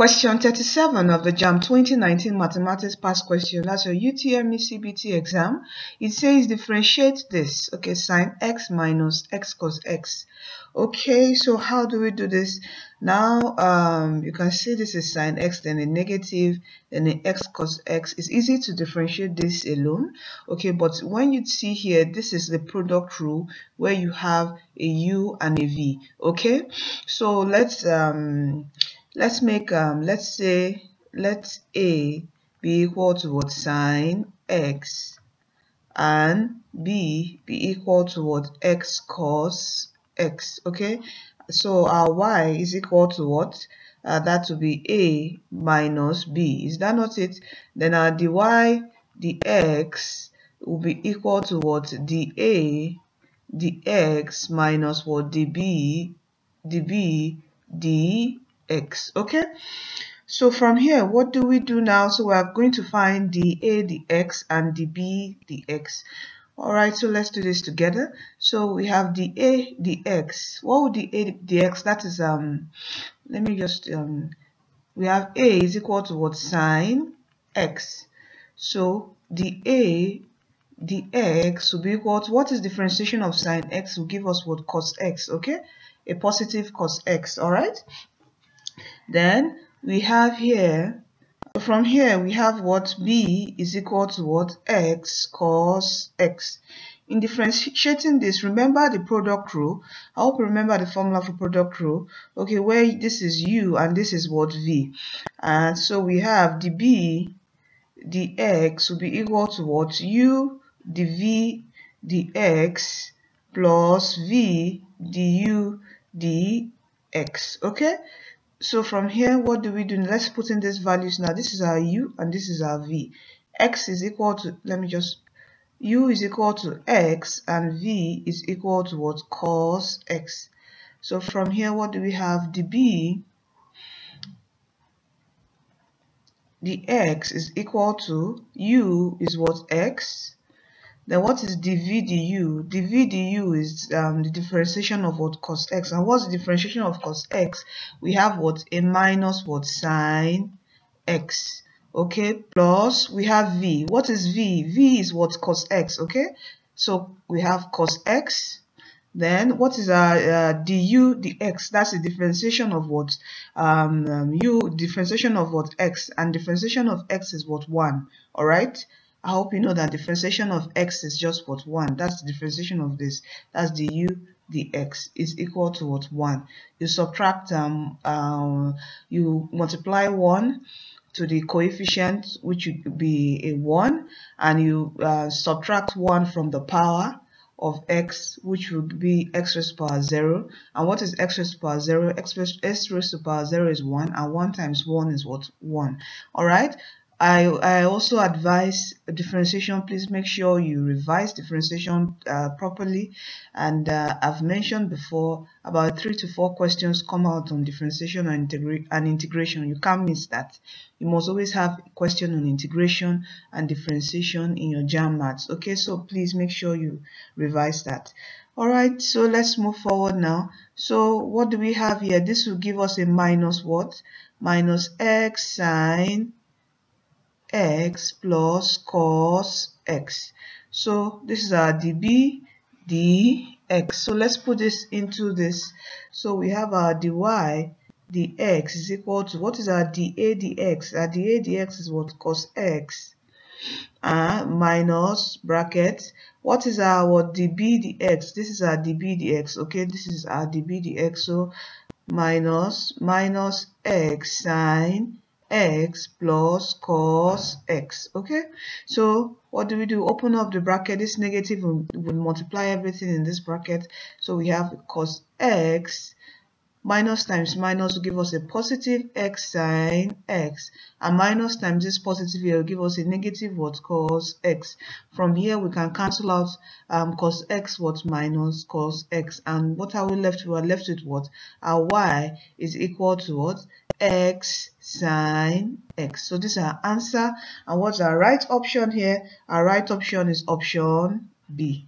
Question 37 of the JAMB 2019 Mathematics Past Question. That's your UTME CBT exam. It says differentiate this. Okay, sine x minus x cos x. Okay, so how do we do this? Now, um, you can see this is sine x, then a negative, then a x cos x. It's easy to differentiate this alone. Okay, but when you see here, this is the product rule where you have a u and a v. Okay, so let's um let's make um let's say let a be equal to what? Sine x and b be equal to what? X cos x okay? So our y is equal to what? Uh, that will be a minus b. Is that not it? Then our dy dx will be equal to what? dA dx minus what? Db db d x okay? So from here what do we do now? So we are going to find the a the x and the b the x. All right so let's do this together. So we have the a the x. What would the a the x that is um let me just um we have a is equal to what? Sine x. So the a the x will be equal to what is differentiation of sine x will give us what? Cos x okay? A positive cos x all right then we have here, from here we have what b is equal to what x cos x. In differentiating this, remember the product rule. I hope you remember the formula for product rule. Okay, where this is u and this is what v. And so we have the b, the x will be equal to what u, the v, the x plus v, the u, the x. Okay, so from here, what do we do? Let's put in these values now. This is our u and this is our v. x is equal to, let me just, u is equal to x and v is equal to what? Cos x. So from here, what do we have? The b, the x is equal to u is what? x then what is dv du? dv du is um, the differentiation of what cos x. And what's the differentiation of cos x? We have what a minus what sine x. Okay, plus we have v. What is v? v is what cos x. Okay, so we have cos x. Then what is our uh, du dx? That's the differentiation of what um, um, u differentiation of what x and differentiation of x is what one. All right. I hope you know that differentiation of x is just what 1. That's the differentiation of this. That's the u dx is equal to what 1. You subtract, um, uh, you multiply 1 to the coefficient which would be a 1 and you uh, subtract 1 from the power of x which would be x raised to the power 0 and what is x raised to the power 0 x raised to the power 0 is 1 and 1 times 1 is what 1 all right I, I also advise differentiation. Please make sure you revise differentiation uh, properly. And uh, I've mentioned before about three to four questions come out on differentiation and, integra and integration. You can't miss that. You must always have a question on integration and differentiation in your JAMB maths. Okay, so please make sure you revise that. All right, so let's move forward now. So what do we have here? This will give us a minus what? Minus x sine x plus cos x. So this is our db dx. So let's put this into this. So we have our dy dx is equal to what is our dA dx? Our dA dx is what cos x uh, minus bracket. What is our dB dx? This is our dB dx. Okay, this is our dB dx. So minus minus x sine x plus cos x okay? So what do we do? Open up the bracket. This negative will, will multiply everything in this bracket. So we have cos x minus times minus will give us a positive x sine x and minus times this positive here will give us a negative what cos x from here we can cancel out um, cos x what minus cos x and what are we left we are left with what our y is equal to what x sine x. So this is our answer. And what's our right option here? Our right option is option B.